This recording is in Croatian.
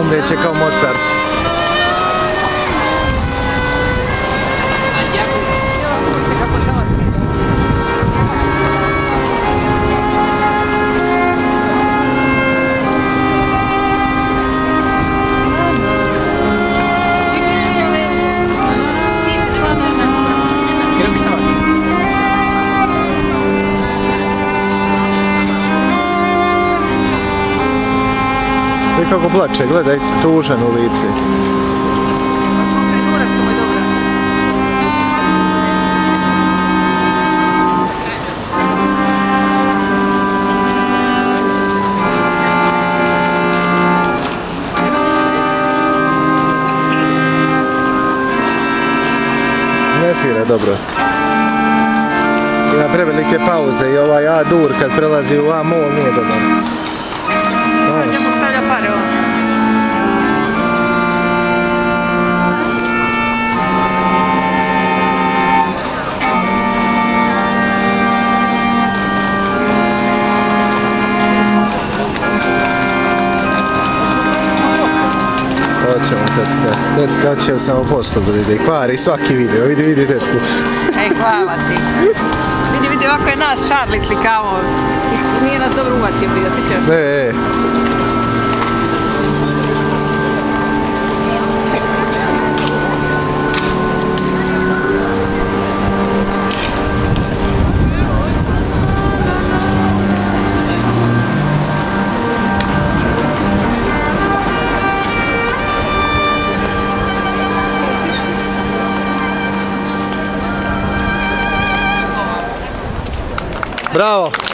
cum de ce ca Mozart. Vidi kako plače, gledaj, tužan u lici. Ne svira dobro. Ima prevelike pauze i ovaj A dur kad prelazi u A mol nije dobar. Hoćemo tetka. Tetka hoće samo posto da vidi. Kvari svaki video. Vidi, vidi tetku. Ej, hvala ti. Vidi, vidi, ovako je nas Charlie slikavo. Nije nas dobro uvatio bio, sjećaš se? E, e. Bravo!